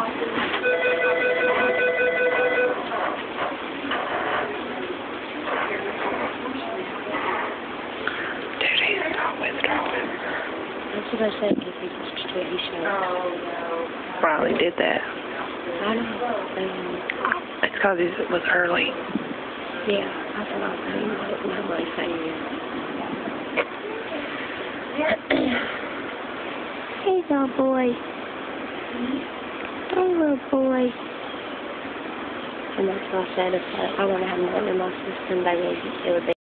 Dude, he's not withdrawing. That's what I said, because he just he showed. Riley did that. I don't know. It's because it was early. yeah, I thought I was. Nobody saying it. hey, little boy. Mm-hmm. Hey, little boy. And that's what I said. I, want to have more than my sister, they would, it would be.